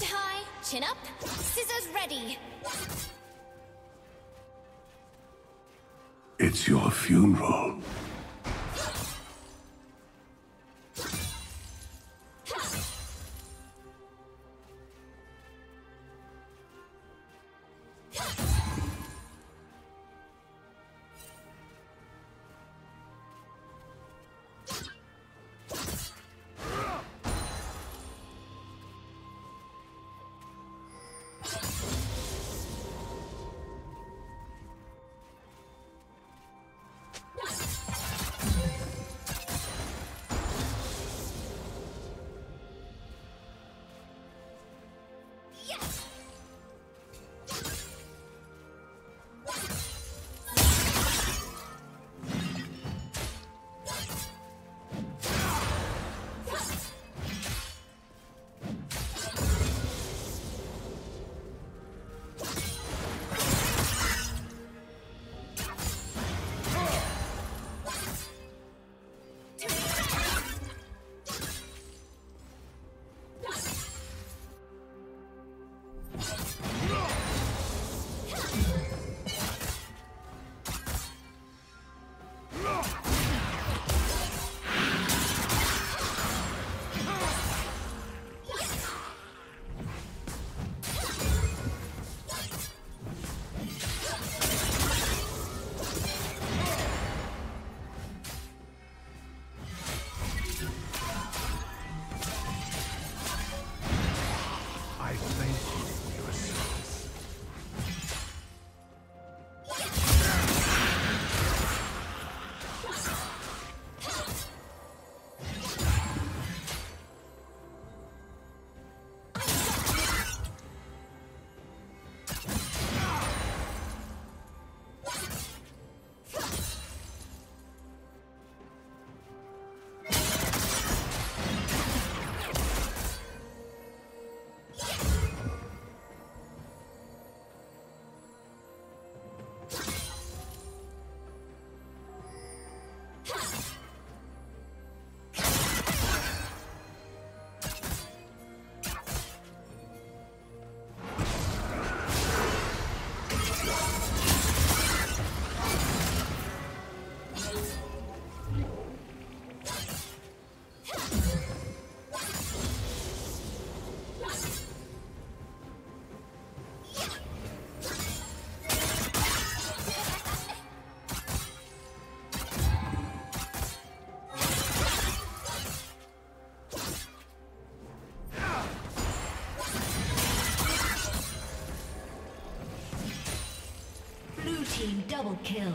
Head high, chin up, scissors ready. It's your funeral. Double kill.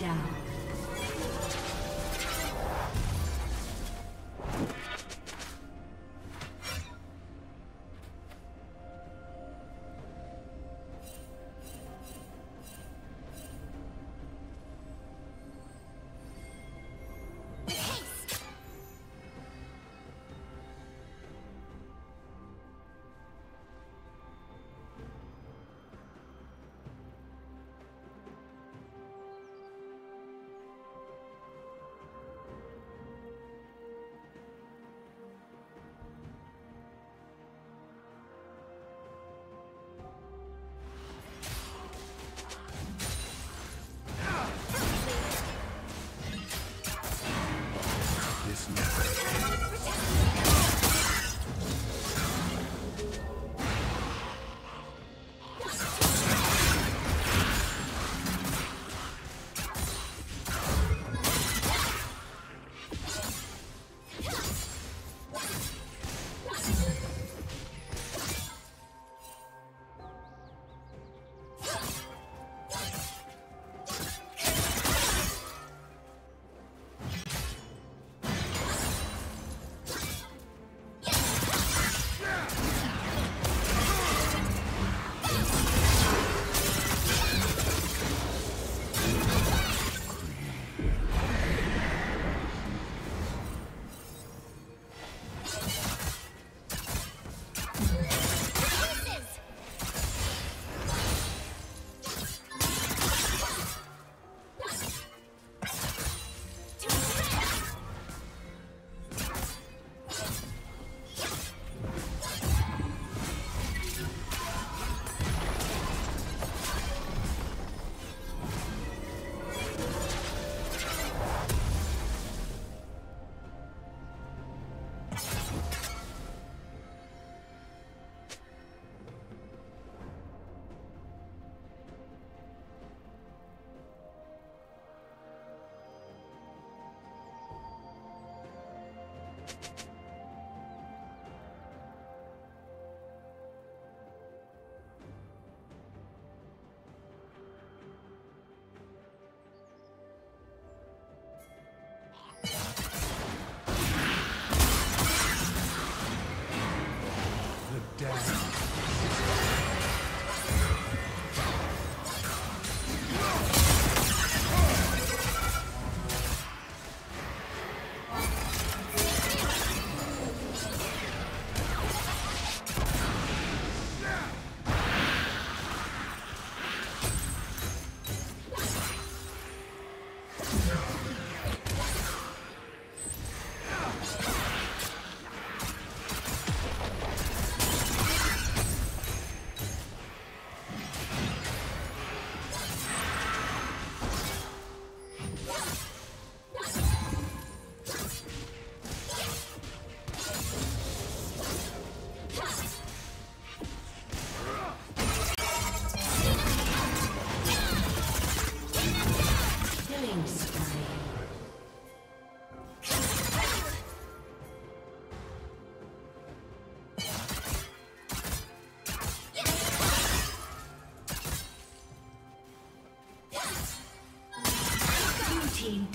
down.